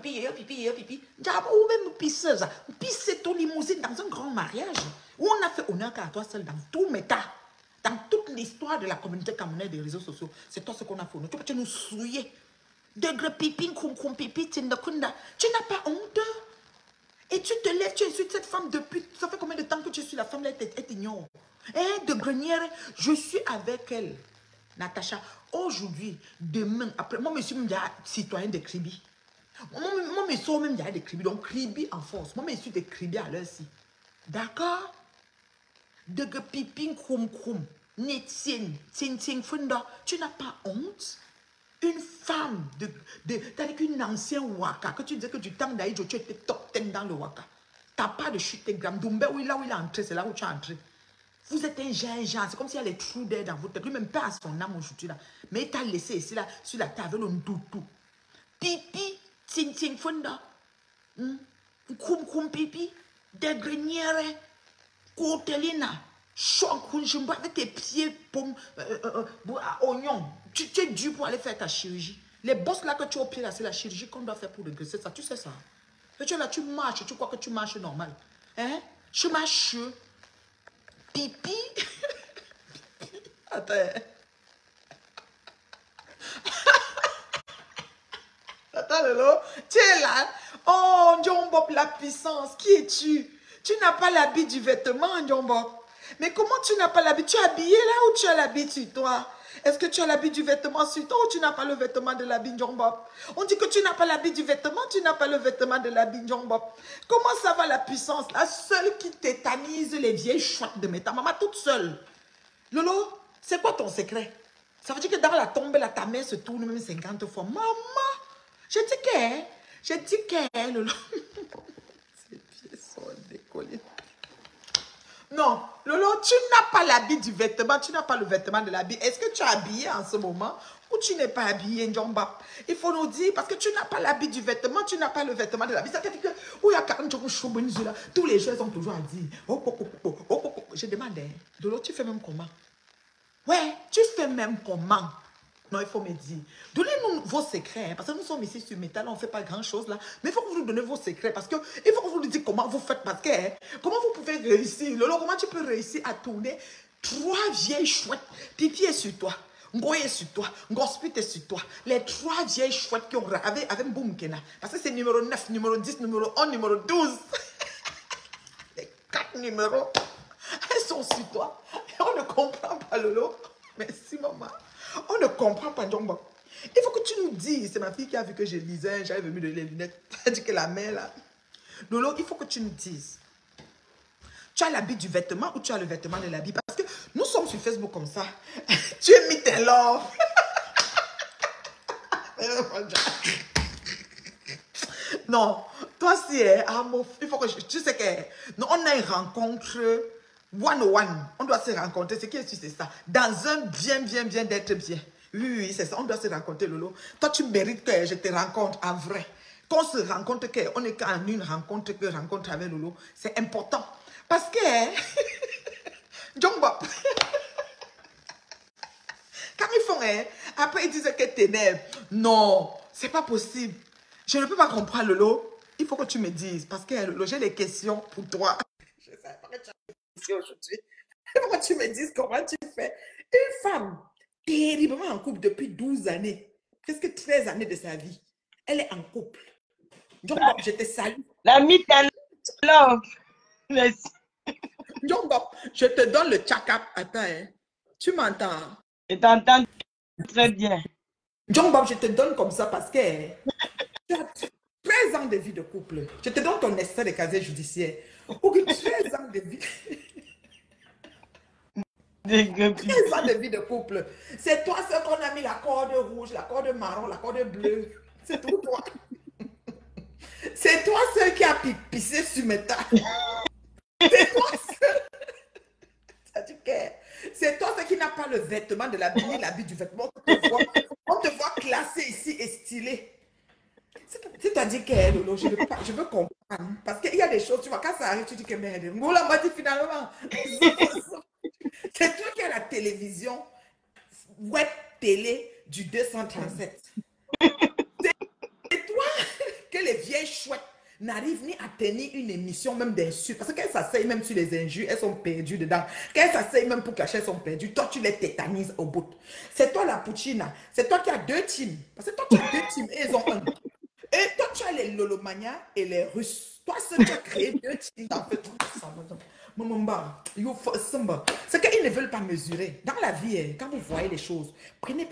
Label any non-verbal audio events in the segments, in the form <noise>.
pipi, y'a pipi, y'a pipi. Diable, ou même pisseuse. Pisser ton limousine dans un grand mariage. Où on a fait honneur qu'à toi seul dans tout méta. Dans toute l'histoire de la communauté camerounaise des réseaux sociaux. C'est toi ce qu'on a fait. Tu peux nous souiller. Degré pipi, kum pipi, tindakunda. Tu n'as pas honte. Et tu te lèves, tu insultes cette femme depuis. Ça fait combien de temps que tu suis la femme là, elle t'ignore. Eh, de grenière, je suis avec elle. Natacha, aujourd'hui, demain, après, moi, monsieur, je suis citoyen de Kribi. Moi, moi, monsieur, même de Kribi. Donc, Kribi en force. Moi, je suis de Kribi à l'heure-ci. D'accord? De piping krum krum. Netien, tien tien funda. Tu n'as pas honte? Une femme, de, de, t'as qu'une ancienne waka, que tu disais que du temps d'Aïdjo, tu étais top 10 dans le waka. T'as pas de chute gramme. Doumbé, oui, là où il est entré, c'est là où tu es entré. Vous êtes un gingembre. C'est comme s'il y a les trous d'air dans votre tête. Lui-même pas à son âme aujourd'hui là. Mais il t'a laissé ici là, sur la table, le doudou. Pipi, ting funda. Hmm? Koum pipi. Des grenières. Côtelina. Choc, avec tes pieds, pomme, euh, euh, euh, oignon. Tu, tu, es dû pour aller faire ta chirurgie. Les bosses là que tu as au pied là, c'est la chirurgie qu'on doit faire pour dégraisser ça. Tu sais ça. Et tu là, tu marches, tu crois que tu marches normal. Hein? Je marche <laughs> Pipi. Attends. Tu es là. Oh, Bob, la puissance. Qui es-tu? Tu n'as pas l'habit du vêtement, Bob. Mais comment tu n'as pas l'habit? Tu es habillé là ou tu as l'habit sur toi? Est-ce que tu as l'habit du vêtement sur toi ou tu n'as pas le vêtement de l'habit Bob On dit que tu n'as pas l'habit du vêtement, tu n'as pas le vêtement de l'habit Bob. Comment ça va la puissance? La seule qui tétanise les vieilles chouettes de ta maman toute seule. Lolo, c'est quoi ton secret? Ça veut dire que dans la tombe, là, ta mère se tourne même 50 fois. Maman, je dis que, je dis que, Lolo. Ces <laughs> pieds sont décollés. Non, Lolo, tu n'as pas l'habit du vêtement, tu n'as pas le vêtement de l'habit. Est-ce que tu es habillé en ce moment ou tu n'es pas habillé, Njomba? Il faut nous dire, parce que tu n'as pas l'habit du vêtement, tu n'as pas le vêtement de l'habit. Ça veut dire que, où il y a 40 là, tous les ils ont toujours dit, oh, oh, oh, oh, oh, oh, oh. Je demande, Lolo, tu fais même comment? Ouais, tu fais même comment? Non, il faut me dire. Donnez-nous vos secrets, parce que nous sommes ici sur Métal, on ne fait pas grand-chose là. Mais il faut que vous nous donnez vos secrets, parce qu'il faut que vous nous dites comment vous faites, parce que hein, comment vous pouvez réussir? Lolo, comment tu peux réussir à tourner trois vieilles chouettes? Pipi est sur toi, Ngoye est sur toi, Ngospit est sur toi. Les trois vieilles chouettes qui ont avec, avec Boumkena. Parce que c'est numéro 9, numéro 10, numéro 1, numéro 12. <laughs> Les quatre numéros, elles sont sur toi. Et on ne comprend pas, Lolo. Merci, maman. On ne comprend pas. Il faut que tu nous dises. C'est ma fille qui a vu que je lisais, j'avais mis les lunettes. <laughs> Elle dit que la mère, là. Lolo, il faut que tu nous dises. Tu as l'habit du vêtement ou tu as le vêtement de l'habit? Parce que nous sommes sur Facebook comme ça. <laughs> tu es mis tes love. <laughs> non, toi aussi, hein, il faut que tu sais que nous, on a une rencontre one one, on doit se rencontrer. Ce qui est sûr, c'est ça. Dans un bien, bien, bien d'être bien. Oui, oui, c'est ça. On doit se rencontrer, Lolo. Toi, tu mérites que je te rencontre en vrai. Qu'on se rencontre, qu'on est qu'en une rencontre, que rencontre avec Lolo. C'est important. Parce que, <laughs> John Bob, <laughs> quand ils font, hein, après ils disent que t'énerves. Non, c'est pas possible. Je ne peux pas comprendre, Lolo. Il faut que tu me dises. Parce que, Lolo, j'ai des questions pour toi. <laughs> Je sais pas que tu aujourd'hui. <laughs> Pourquoi tu me dises comment tu fais? Une femme terriblement en couple depuis 12 années, presque 13 années de sa vie, elle est en couple. Donc, je te salue. L'ami love. Merci. Donc, je te donne le check-up. Attends, hein. tu m'entends Je t'entends très bien. John Bob, je te donne comme ça parce que tu as 13 ans de vie de couple. Je te donne ton extrait de casier judiciaire. Ou 13 ans de vie. <laughs> 13 ans de vie de couple. C'est toi seul qu'on a mis la corde rouge, la corde marron, la corde bleue. C'est tout toi. C'est toi seul qui a pissé sur mes tailles. C'est toi seul. C'est toi qui n'a pas le vêtement de l'habit, ni l'habit du vêtement. On te, voit, on te voit classé ici et stylé. C'est-à-dire que je veux, je veux comprendre. Parce qu'il y a des choses, tu vois, quand ça arrive, tu dis que merde, Moula m'a dit finalement. <laughs> <laughs> C'est toi qui as la télévision, web télé du 237. C'est toi que les vieilles chouettes n'arrivent ni à tenir une émission même d'insultes. Parce qu'elles s'asseyent même sur les injures, elles sont perdues dedans. Quand elles s'asseyent même pour cacher, elles sont perdues. Toi, tu les tétanises au bout. C'est toi la Puccina. C'est toi qui as deux teams. Parce que toi, tu as deux teams et ils ont un. Et toi, tu as les Lolomania et les Russes. Toi, seul, tu as créé deux teams. En fait, Mamamba, Samba. C'est qu'ils ne veulent pas mesurer. Dans la vie, hein, quand vous voyez les choses, prenez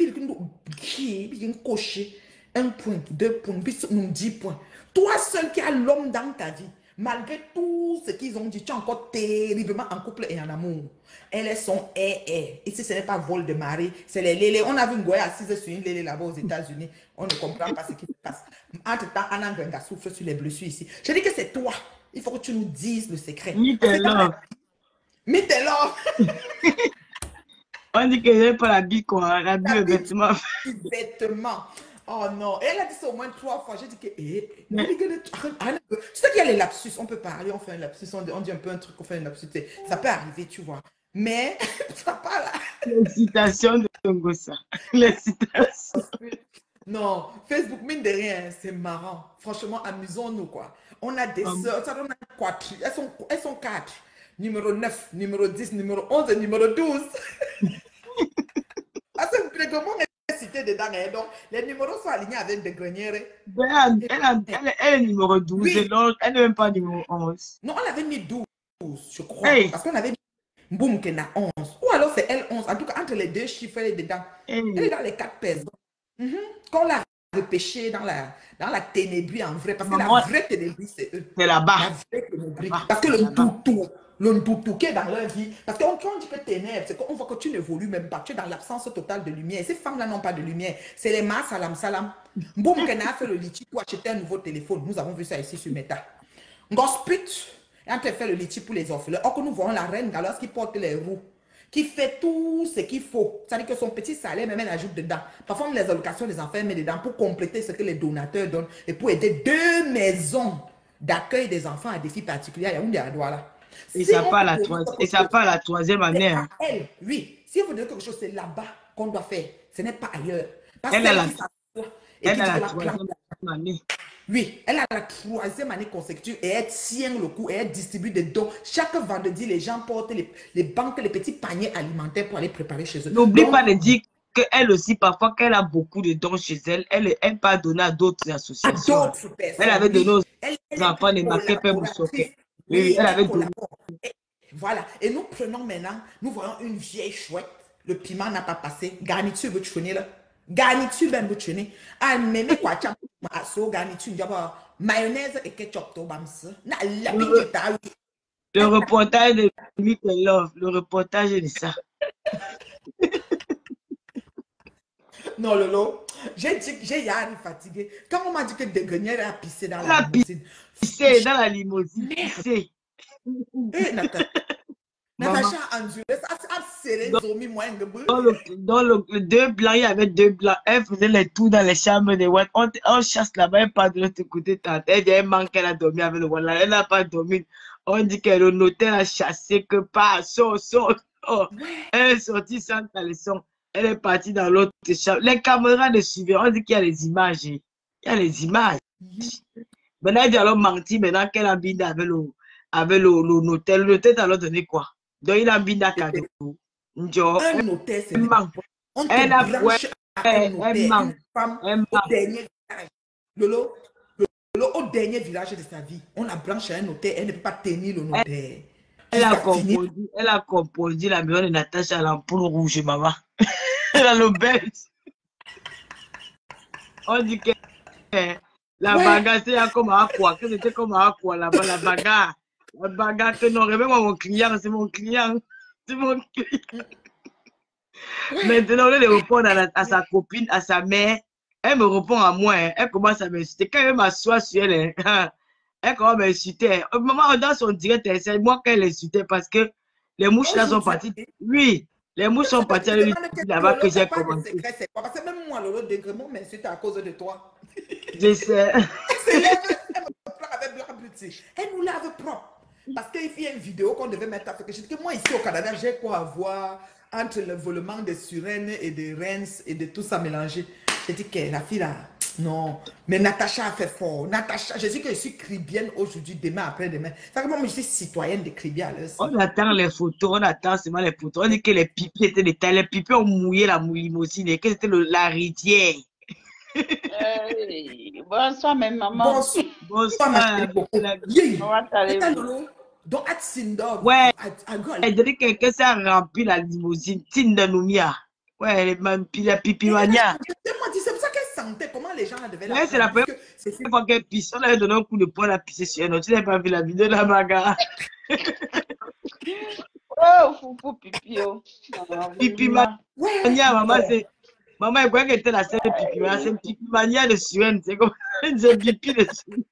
qui bien cocher un point, deux points, puis nous dix points. Toi seul qui as l'homme dans ta vie, malgré tout ce qu'ils ont dit, tu es encore terriblement en couple et en amour. Elles sont eh eh. Ici, ce n'est pas vol de marée, c'est les lélés. On a vu une goya assise sur une lélé là-bas aux États-Unis. On ne comprend pas ce qui se passe. Entre-temps, Anna Gwenga souffle sur les blessures ici. Je dis que c'est toi. Il faut que tu nous dises le secret. Meet la- love. Love. <laughs> On dit que j'ai pas l'habit quoi, l'habit, le L'habit. vêtement. Vêtements. Oh non. Et elle a dit ça au moins trois fois. J'ai dit que, eh, Mais- arrête. tu sais qu'il y a les lapsus. On peut parler, on fait un lapsus, on dit, un peu un truc, on fait un lapsus. Ça peut arriver, tu vois. Mais, <laughs> ça pas là. L'excitation de Ngosa. L'excitation. Non, Facebook, mine de rien, c'est marrant. Franchement, amusons-nous, quoi. On a des Hum. sœurs, ça, on a quatre. Elles sont, elles sont quatre. Numéro 9, numéro 10, numéro 11 et numéro 12. <laughs> Parce que le est cité dedans. hein. Donc, les numéros sont alignés avec des grenières. Elle, a- elle, a- elle, elle est numéro 12, Oui. et l'autre, elle n'est même pas numéro 11. Non, on avait mis 12, je crois. Hey. Parce qu'on avait mis Boum, qu'elle a 11. Ou alors c'est elle 11. En tout cas, entre les deux chiffres, elle est dedans. Hey. Elle est dans les quatre personnes. Mhm. Quand on l'a repêché dans la, dans la ténébrie en vrai, parce que Maman. la vraie ténébrie, c'est eux. C'est La là-bas. vraie ténébrie. Parce que le toutou, le toutou qui est dans leur vie, parce que quand on dit que ténèbres, c'est qu'on voit que tu n'évolues même pas, tu es dans l'absence totale de lumière. Ces femmes-là n'ont pas de lumière. C'est les masses salam salam. Boum, qu'elle a fait le litchi pour acheter un nouveau téléphone. Nous avons vu ça ici sur Meta. En train de faire le litchi pour les orphelins. Or que nous voyons la reine Galos qui porte les roues, qui fait tout ce qu'il faut. C'est-à-dire que son petit salaire, même elle ajoute dedans. Parfois, les allocations des enfants, elle met dedans pour compléter ce que les donateurs donnent et pour aider deux maisons d'accueil des enfants à défis particuliers à Yaoundé à Douala. Et Si ça la et ça part la troisième année. hein. à elle, oui. Si on veut donner quelque chose, c'est là-bas qu'on doit faire. Ce n'est pas ailleurs. Parce Elle a qu'elle la- Elle a la troisième année. Oui, elle a la troisième année consécutive et elle tient le coup et elle distribue des dons. Chaque vendredi, les gens portent les, les banques, les petits paniers alimentaires pour aller préparer chez eux. N'oublie pas de dire qu'elle aussi, parfois, qu'elle a beaucoup de dons chez elle, elle, elle peut donner à d'autres à associations. d'autres personnes. Elle avait donné aux Elle, elle enfants des collaboratrice. Boussoké. Oui, Oui, elle avait donné. Et- Voilà. Et nous prenons maintenant, nous voyons une vieille chouette. Le piment n'a pas passé. Garniture, vous là. Garniture, ben vous tuez. Ah, mais quoi, tu as so garniture, il y a mayonnaise et ketchup, to bams. Na la Oui. pique ta, oui. Le reportage de and Love, le reportage de ça. Non, Lolo, j'ai dit que j'ai Yann fatigué. Quand on m'a dit que Degrenière a pissé dans la a limousine. C'est dans la limousine. Merde. Natacha a serré Zomi. Dans le, dans le, deux blancs, il y avait deux blancs. Elle faisait les tours dans les chambres des Watt. On, on chasse là-bas, elle part de l'autre côté. tante. Elle dit, elle manque, elle a dormi avec le Watt. Elle n'a pas dormi. On dit que le notaire a chassé que pas. So, so, so. Elle est sortie sans caleçon. Elle est partie dans l'autre chambre. Les caméras le suivaient. On dit qu'il y a les images. Il y a les images. Maintenant, elle dit alors menti. Maintenant qu'elle a avec le, avec le, le notaire. Le notaire t'a donné quoi? Donc, il a bindé à cadeau. Njo, Un notaire, c'est elle. On te Elle a- un elle- notaire, elle manque. une femme Elle au dernier virage. Lolo, Lolo, au dernier virage de sa vie, on la branche à un notaire, elle ne peut pas tenir le notaire. Elle a Jusqu'à finir. composé, elle a composé la maison de Natacha à l'ampoule rouge, maman. <laughs> Elle a le bête. On dit que eh, la Ouais. bagarre, c'est comme à quoi Que c'était comme à quoi là-bas, la bagarre. La bagarre non, même mon client, c'est mon client. C'est mon client. Maintenant, au lieu de répondre à, la- à sa copine, à sa mère, elle me répond à moi. hein. Elle commence à m'insulter. Quand elle m'assoit sur elle, hein, <laughs> elle commence à m'insulter. Euh, Maman, dans son direct, elle- c'est moi qu'elle insultait parce que les mouches là sont parties. Oui, les mouches sont parties à lui là-bas que j'ai commencé. C'est Parce que même moi, Lolo Degremont m'insulte à cause de toi. Je sais. <laughs> Avec. Elle nous lave propre. Parce qu'il y a une vidéo qu'on devait mettre à faire. Je dis que moi, ici au Canada, j'ai quoi à voir entre le volement des surènes et des rennes et de tout ça mélangé. J'ai dit que la fille là, non. Mais Natacha a fait fort. Natacha, je dis que je suis cribienne aujourd'hui, demain, après-demain. C'est que moi, je suis citoyenne de Cribia. On attend les photos, on attend seulement les photos. On dit que les pipis étaient des tailles. Les pipis ont mouillé la limousine et que c'était le- la rivière. Euh, bonsoir, mes mamans. Bonsoir. Bonsoir. ma chérie La-. Donc. Ouais. À- à Gol. Elle dit que quelqu'un s'est rempli la limousine. Tinda Noumia. Ouais, les ma- la pipi mania. Je me dis, c'est pour ça qu'elle sentait comment les gens devaient la Ouais, c'est la c'est- Une fois qu'elle pisse, on avait donné un coup de poing à la pisser sur elle. Non, tu n'as pas vu la vidéo de la bagarre. <laughs> Oh, foufou, pipi, oh. Ah, Pipi vraiment. Ouais. Mania, maman, c'est. Maman, elle croyait qu'elle était la seule pipi mania. C'est une pipi mania de Suède. C'est comme <laughs> une pipi de Suède.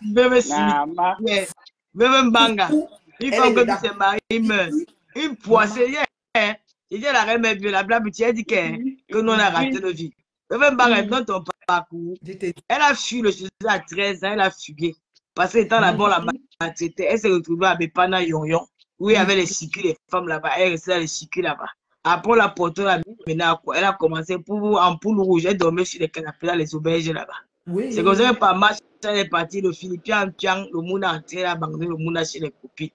Bébé Maman. Bébé Mbanga. Fois est que tu marié, il meurt. Une poissonnière. Il dit la reine, mais la blague, tu as dit que, que nous on a raté nos vies. Bébé Mbanga, dans ton parcours, elle a fui le sujet à 13 ans, elle a fugué. Parce que étant là-bas, la maltraitée, elle s'est retrouvée à Bepana Yon où il y avait les circuits, les femmes là-bas. Elle est restée dans les circuits là-bas. Après, la maintenant, elle a commencé pour, en poule rouge, elle dormait sur les canapés dans les auberges là-bas. Oui. C'est comme ça que par match, elle est partie, le Philippien, le monde a entré là, bandé, le monde a chez les copines.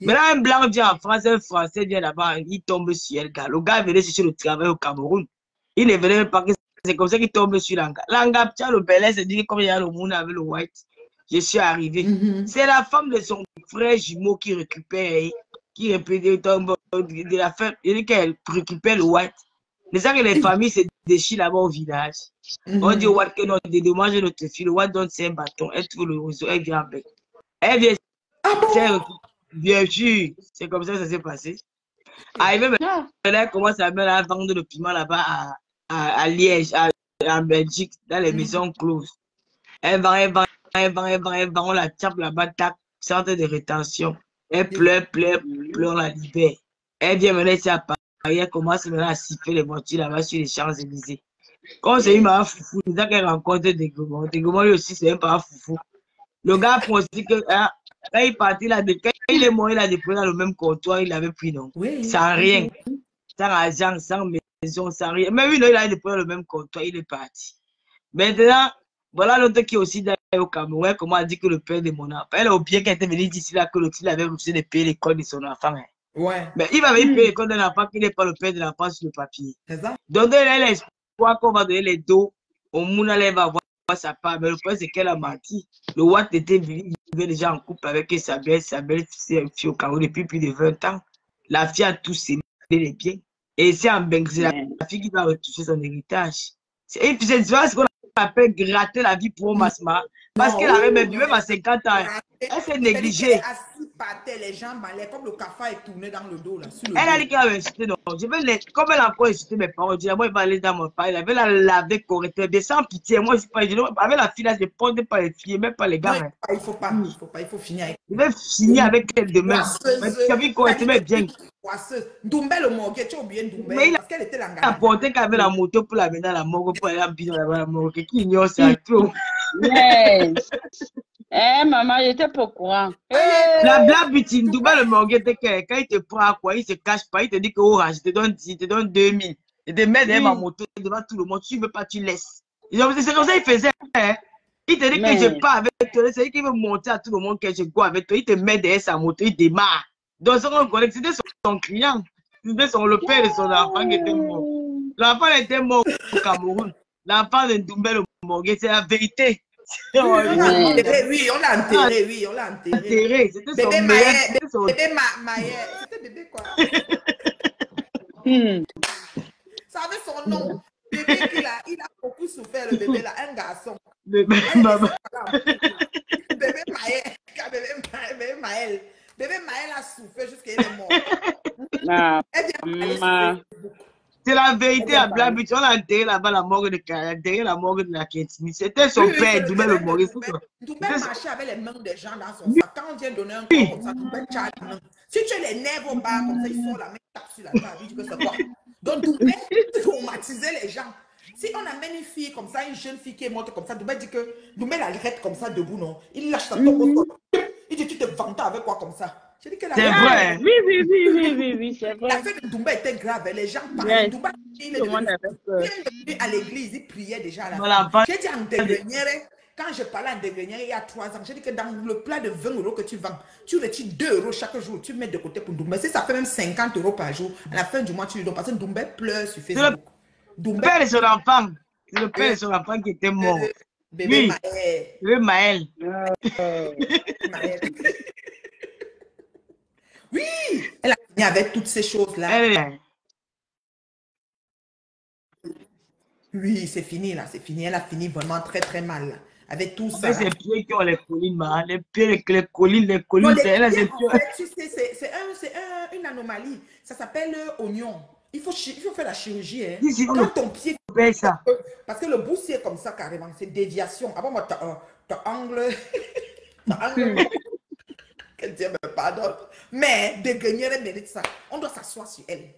Maintenant, un blanc vient en France, un français vient là-bas, il tombe sur elle, gars. Le gars venait chercher le travail au Cameroun. Il ne venait même pas que c'est comme ça qu'il tombe sur l'anga. L'anga, tiens, le bel se dit comme il y a le monde avec le white, je suis arrivé. Mhm. C'est la femme de son frère jumeau qui récupère, qui récupère tombe de la femme, il dit qu'elle récupère le white. C'est ça que les familles se déchirent là-bas au village. On dit au Watt que non, dédommage notre fille. Le Watt donne ses bâtons. Elle trouve le réseau. Elle vient avec. Elle vient. Ah bon? c'est- Bien sûr. C'est comme ça que ça s'est passé. Arrivé Ah, maintenant, elle commence à mettre à vendre le piment là-bas à, à, à Liège, à, en Belgique, dans les Mhm. maisons closes. Elle vend, elle vend, elle vend, elle vend, elle vend. On la tape là-bas, tac, centre de rétention. Elle pleure, pleure, pleure, on la libère. Elle vient maintenant ici à Elle commence maintenant à siffler les voitures là-bas sur les Champs-Élysées? Quand c'est une maman foufou, c'est ça qu'elle rencontre des gomons. Des gomons, lui aussi, c'est même un foufou. Le gars pense que hein, quand il est parti là, quand il est mort, il a déposé dans le même comptoir, il avait pris non? Oui. Sans rien. Sans argent, sans maison, sans rien. Mais oui, non, il a déposé dans le même comptoir, il est parti. Maintenant, voilà l'autre qui est aussi dans au Cameroun, comment elle dit que le père de mon enfant, elle a oublié qu'elle était venue d'ici là, que l'autre il avait refusé de payer l'école de son enfant. hein. Ouais. Mais il va venir payer l'école d'un enfant qui n'est pas le père de l'enfant sur le papier. C'est ça? A l'espoir qu'on va donner les dos au monde, elle va voir sa part. Mais le problème, c'est qu'elle a menti. Le Watt était venu, il vivait déjà en couple avec sa belle, sa belle fille fille au Cameroun depuis plus de 20 ans. La fille a tout scellé les pieds. Et c'est en Beng, c'est la, la fille qui va retoucher son héritage. C'est et puis c'est ce qu'on appelle gratter la vie pour Masma. Parce qu'elle avait même, même à 50 ans. Elle s'est négligée. Les jambes en l'air, comme le cafard est tourné dans le dos, là, sur le Elle a dit qu'elle avait insulté, non. Je vais les, comme elle a encore insulté mes parents, je dis, moi, il va aller dans mon père. Elle avait la laver correctement, bien sans pitié. Moi, je suis pas, je dis, avec la fille, là, je ne pas les filles, même pas les gars. Non, hein. il faut pas, il faut pas, il faut finir avec. Je vais finir avec elle demain. Tu as vu correctement bien. Poisseuse. Doumbé le morgue, tu as oublié Doumbé, Mais il a- parce qu'elle était Elle a porté la moto pour la mettre dans la morgue, pour aller là-bas, la morgue. Qui ignore ça, trop? Yes. <laughs> Eh, maman, j'étais pas au courant. Eh, La blague butine, Dubaï, le morgue, était que quand il te prend à quoi, il se cache pas, il te dit que, oh, je te donne 10, je te donne 2000. Il te met derrière ma moto devant tout le monde. Tu veux pas, tu laisses. C'est comme ça qu'il faisait. hein. Il te dit Mais- que je pars avec toi. C'est lui qui veut monter à tout le monde que je go avec toi. Il te met derrière sa moto, il démarre. Donc, on connaît, c'était son, son client. C'était son, le père de son enfant qui était mort. L'enfant était mort au Cameroun. L'enfant de Doumbé, le morgue, c'est la vérité. <laughs> Oui, on l'a enterré, oui, on l'a enterré, oui, on l'a enterré. Enterré. C'était son Bébé son bébé Ma- Maïe, c'était bébé quoi? Hmm. Ça avait son nom. Bébé qu'il a, il a beaucoup souffert, le bébé là, un garçon. bébé. C'est Bébé Maël, bébé Maël, bébé Maël. Bébé Maël a souffert jusqu'à il est mort. Ah, souffrir. C'est la vérité à Beach. On a enterré là-bas la morgue de enterré la morgue de la Kétini. C'était son Oui, père, c'est Doumbé le C'était son- marchait avec les mains des gens dans son sac. Quand on vient donner un corps comme ça, la main. Si tu as les nerfs au bas comme ça, il sort la main, tape sur la table, dit que c'est quoi Donc Doumbé traumatisait les gens. Si on amène une fille comme ça, une jeune fille qui est morte comme ça, Doumbé dit que Doumbé la arrête comme ça debout, non? Il lâche sa tombe au sol. Il dit, tu te vantes avec quoi comme ça? J'ai dit que la C'est fête- vrai. Oui, oui, oui, oui, oui, oui, c'est La vrai. fête de Dumba était grave. Les gens parlaient. Yes. Dumba, il est à l'église, il priait déjà à la Voilà, J'ai dit en Degrenière, quand je parlais en Degrenière il y a trois ans, j'ai dit que dans le plat de 20 euros que tu vends, tu retires 2 euros chaque jour, tu mets de côté pour Dumba. Si ça fait même 50 euros par jour, à la fin du mois, tu lui donnes. Parce que Dumba pleure sur le- Facebook. Le père de son enfant. C'est le père de son enfant qui était mort. euh, bébé Oui. Maël. Le Maël. Maël. Oui, elle a fini avec toutes ces choses-là. Elle, Oui, c'est fini là, c'est fini. Elle a fini vraiment très très mal là, avec tout ça. avec ses là. pieds qui ont les collines, man. Les pieds, les, les collines, les collines. les c'est- en fait, tu sais, c'est c'est un- c'est un- une anomalie. Ça s'appelle euh, oignon. Il faut, il faut faire la chirurgie. Hein. Quand ton pied, fait ça. parce que le bout c'est comme ça carrément, c'est déviation. Avant moi, t'as un t'as angle, <laughs> angle. <laughs> Que Dieu me pardonne. Mais Degrenière mérite ça. On doit s'asseoir sur elle.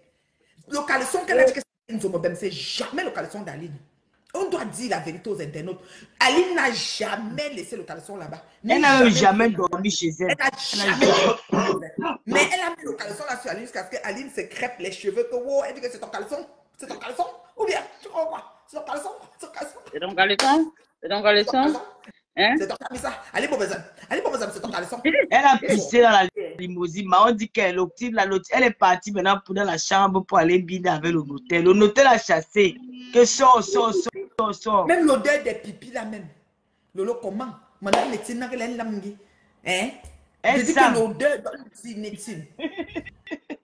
Le caleçon qu'elle a dit que c'est une zomobem, c'est jamais le caleçon d'Aline. On doit dire la vérité aux internautes. Aline n'a jamais laissé le caleçon là-bas. Elle n'a jamais dormi chez elle. elle n'a jamais Mais elle a mis le caleçon là sur Aline jusqu'à ce qu'Aline se crêpe les cheveux. Que wow, elle dit que c'est ton caleçon. C'est ton caleçon. Ou bien, tu crois quoi C'est ton caleçon. C'est ton caleçon? C'est donc à l'écran? C'est ton caleçon. Hein? C'est ton caleçon. Allez, bon besoin. Allez, bon besoin, c'est ton caleçon. Elle a pissé dans la limousine. Mais on dit qu'elle l'optive, la Elle est partie maintenant pour dans la chambre pour aller biner avec le notaire. Le notaire l'a chassé. Que sort, sort, sort, sort. Même l'odeur des pipis là même. Lolo, comment? Madame Netine, n'a rien langue. Hein? Elle Je dis sent. que l'odeur donne Netine.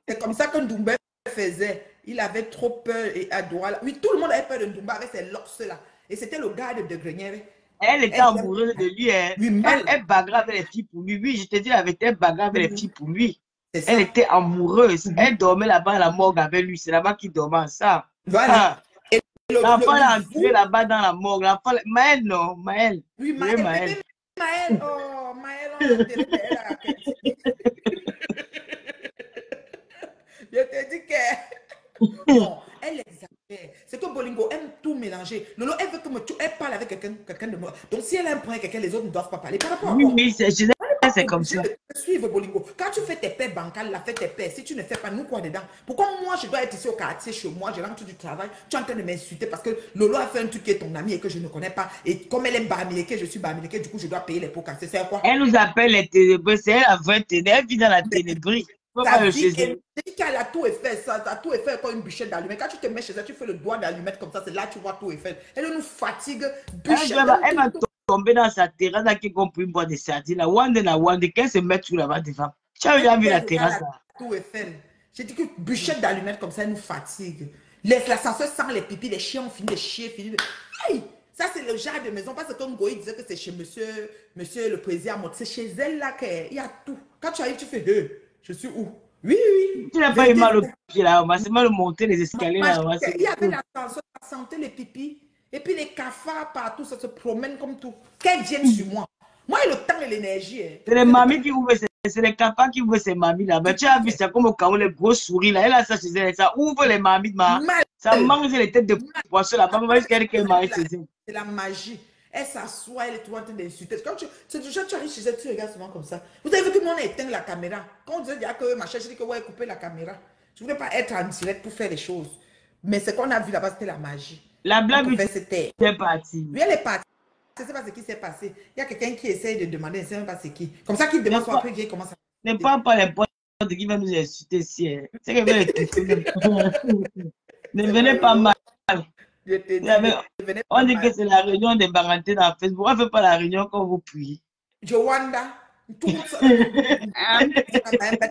C'est comme ça que Ndoumbé faisait. Il avait trop peur et à droite. Oui, tout le monde avait peur de Ndoumbé avec ses locks là. Et c'était le gars de Grenière. Elle était Elle- amoureuse de lui. Hein. Elle, elle bagarre avec les filles pour lui. Oui, je te dis la vérité, elle bagarre avec les filles pour lui. Ça. Elle était amoureuse. Elle dormait là-bas à la morgue avec lui. C'est là-bas qu'il dormait ensemble. Voilà. Ah, L'enfant le- l'a enculé là-bas dans la morgue. L'enfant, Maël, non, Maël. Oui, Oui, Maël. Maël. Maël. Oh, Maël, on <laughs> Je te dis que <laughs> elle exagère. C'est que Bolingo aime mélanger. Lolo, elle veut que me- tu- elle parle avec quelqu'un quelqu'un de moi. Donc, si elle a un point avec quelqu'un, les autres ne doivent pas parler. Par rapport à Oui, c'est c'est comme ça. Suivre Bolingo. Quand tu fais tes paix bancales, la fais tes paix. Si tu ne fais pas, nous quoi dedans? Pourquoi moi je dois être ici au quartier chez moi, je rentre du travail, tu es en train de m'insulter parce que Lolo a fait un truc qui est ton ami et que je ne connais pas. Et comme elle est bamileke, je suis bamileke, du coup je dois payer les pots cassés. C'est quoi? Elle nous appelle les ténébreux. C'est elle la vraie. Elle vit dans la ténébrie. Ta vie est- qu'elle a tout fait, ça, t'as tout fait comme une bûchette d'allumette. Quand tu te mets chez elle, tu fais le doigt d'allumette comme ça, c'est là que tu vois tout fait. Elle nous fatigue. Elle Bûchette. elle va tomber dans sa terrasse là qui compris boire des sardines. La Wande, la Wande, qu'elle se met tout là-bas devant. Tu as déjà vu la terrasse là? Tout fait. J'ai dit que bûchette d'allumettes comme ça, elle nous fatigue. L'ascenseur sans les pipis, les chiens ont fini de chier, fini de... Aïe! Ça, c'est le genre de maison. Parce que comme Goï disait que c'est chez monsieur, monsieur le président, c'est chez elle là qu'il y a tout. Quand tu arrives, tu fais, Hey, je suis où? Oui, oui. Tu n'as pas eu mal au pied là, on va seulement monter les escaliers là. Il y avait l'ascenseur, ça sentait les pipis. Et puis les cafards partout, ça se promène comme tout. Qu'elles viennent sur moi. Moi, le temps et l'énergie. hein. C'est les mamies qui ouvrent, c'est- c'est les capas qui ouvrent ces mamies là. Mais tu as vu, c'est comme au Cameroun, les grosses souris là. Elle a ça ça ouvre les mamies, ma. Mal. Ça mange les têtes de poisson là. Pas mal qu'elle elle. C'est la magie. Elle s'assoit, elle est toujours en train d'insulter. Quand tu, déjà, tu arrives chez elle, tu regardes souvent comme ça. Vous avez vu que moi, on a éteint la caméra. Quand on disait que ma chère, j'ai dit que ouais, couper la caméra. Je ne voulais pas être en direct pour faire les choses. Mais ce qu'on a vu là-bas, c'était la magie. La blague taire. est partie. Oui, elle est partie. Je ne sais pas ce qui s'est passé. Il y a quelqu'un qui essaye de demander, je ne sais même pas c'est qui. Comme ça, qu'il demande, soit après, il commence à. Ne parle pas les potes qui vont nous insulter ici. hein. C'est toucher. <laughs> Ne venez pas mal. Je dis, je On dit que c'est la réunion des Barantés dans Facebook. On ne fait pas la réunion quand vous priez. Joanda, tout ça.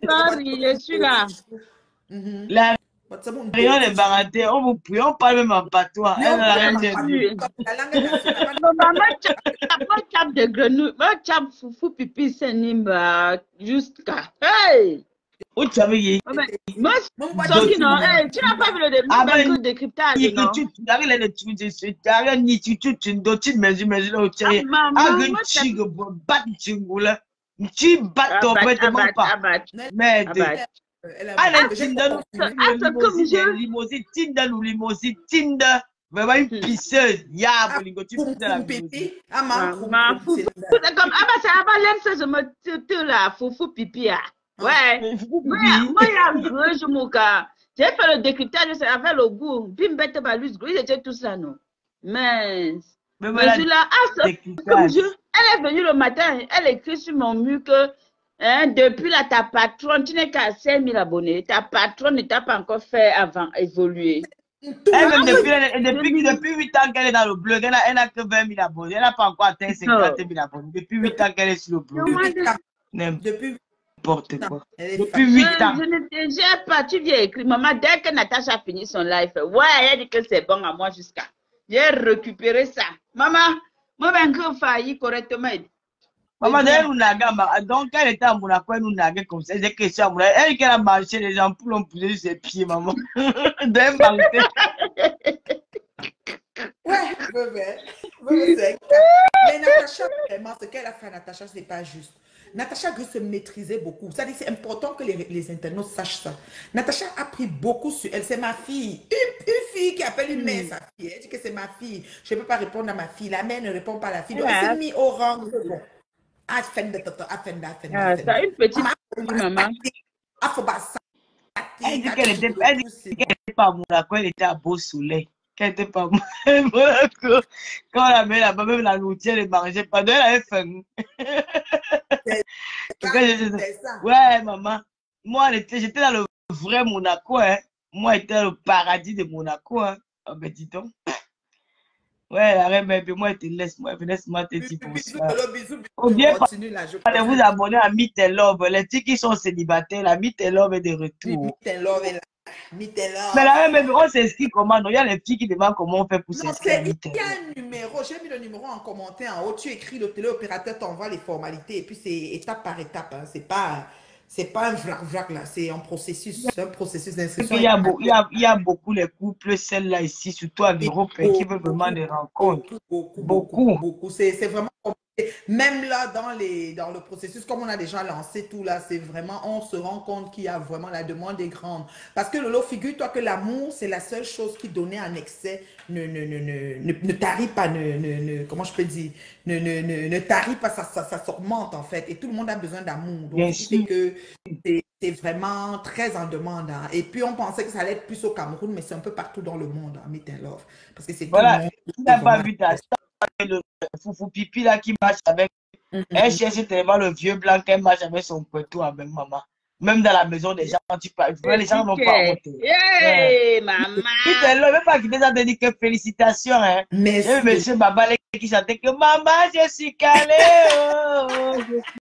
Sorry, je suis là. Mhm. La c'est réunion des Barantés, on vous prie, on parle même en patois. Elle on n'a rien. Non, maman, moi, de grenouille, moi, foufou pipi senimba jusqu'à. Hey! Où tu avais dit Moi, hey, tu n'as pas vu le début Ah, ben, de décryptage, tu tu arrives là, tu tu tu tu arrives ni tu tu Ah, ah ça- ah. Ah, limousine tinda vraiment une Hmm. pisseuse. Ya Ah, bolingo tu la pipi. Ah, ma, Ah, ah bah c'est avant l'aime ça, je me tue là, foufou pipi ah. Ouais. Mais vous, Moi, oui. moi, il y a un gros jour, mon gars. J'ai fait le décryptage, ça avait le goût. Bimbette Balus, ils étaient tous là, non? Mais, Mais mais voilà, là, ah, ça, comme je, elle est venue le matin, elle écrit sur mon mur que hein, depuis là, ta patronne, tu n'es qu'à 5000 abonnés. Ta patronne ne t'a pas encore fait avant évoluer. Tout Elle, le même monde- depuis, elle- depuis, depuis 8 ans qu'elle est dans le blog, elle n'a elle a que 20 000 abonnés. Elle n'a pas encore atteint 50 000 abonnés. Depuis 8 ans qu'elle est sur le blog. Depuis N'importe depuis quoi. Depuis fatiguée. 8 Je, ans. je ne te gère pas, tu viens écrire. Maman, dès que Natacha a fini son live, ouais, elle dit que c'est bon à moi jusqu'à. J'ai récupéré ça. Maman, moi, ben, que failli correctement. Maman, d'ailleurs, nous naga, donc elle était à Monaco, elle nous naguait comme ça. À Monaco, elle, qu'elle a marché, les gens l'ont poussé sur ses pieds, maman. <laughs> D'un banquet. Ouais, bébé. Bébé, c'est incroyable. Mais Natacha, vraiment, ce qu'elle a fait à Natacha, c'est pas juste. Natacha veut se maîtriser beaucoup. Ça dit, c'est important que les, les internautes sachent ça. Natacha a pris beaucoup sur elle. C'est ma fille. Une, une fille qui appelle une mère sa fille. Elle dit que c'est ma fille. Je ne peux pas répondre à ma fille. La mère ne répond pas à la fille. Donc, elle s'est mise au rang. Bon. Ah, ah, Ah, une petite Maman. Elle dit qu'elle était, elle dit qu'elle était pas à Monaco, elle était à Beau-Soleil. Qu'elle était pas Monaco. <laughs> Quand on la met là-bas, même la nourriture, elle ne mangeait pas. Donc, elle avait faim. Ouais, maman. Moi, j'étais dans le vrai Monaco, hein. Moi, j'étais dans le paradis de Monaco, hein. Oh, ben, dis donc. Ouais, la reine, mais puis moi, elle te laisse, moi, laisse-moi te dire pour Bisous, ça. bisous, bisous, Ou bien, Continue là. Je Allez vous abonner à Meet and Love. Les filles qui sont célibataires, la Meet and Love est de retour. Meet and love est là. Mais la mais on s'inscrit comment? Non, il y a les filles qui demandent comment on fait pour s'inscrire à c'est, il y a un numéro. J'ai mis le numéro en commentaire en haut. Tu écris, le téléopérateur t'envoie les formalités. Et puis, c'est étape par étape. Hein. C'est pas, c'est pas un vrac-vrac là. C'est un processus. C'est un processus d'inscription. il y, a, il y a beaucoup les couples, celles-là ici, surtout en Europe, hein, qui veulent vraiment des rencontres. Beaucoup, beaucoup, Beaucoup. beaucoup. C'est, c'est vraiment. Même là, dans, les, dans le processus, comme on a déjà lancé tout là, c'est vraiment, on se rend compte qu'il y a vraiment la demande est grande. Parce que Lolo, figure-toi que l'amour, c'est la seule chose qui, donnée en excès, ne, ne, ne, ne, ne, ne tarit pas, ne, ne, ne- comment je peux dire, ne, ne, ne, ne tarit pas, ça, ça, ça s'augmente en fait. Et tout le monde a besoin d'amour. Donc, Bien ce qui fait sûr. que c'est c'est vraiment très en demande. hein. Et puis, on pensait que ça allait être plus au Cameroun, mais c'est un peu partout dans le monde, hein, Meet and Love. Parce que c'est Voilà. Tu n'as pas vu ta soeur, le foufou pipi là qui marche avec. Mhm. Elle cherche tellement le vieux blanc qu'elle marche avec son poteau avec maman. Même dans la maison des gens, tu parles. Les gens n'ont pas honte. Hey, maman. Meet and Love, même pas qui déjà te dit que félicitations, hein. Y a eu monsieur Babalé qui chantait que maman, je suis calé. oh, oh, je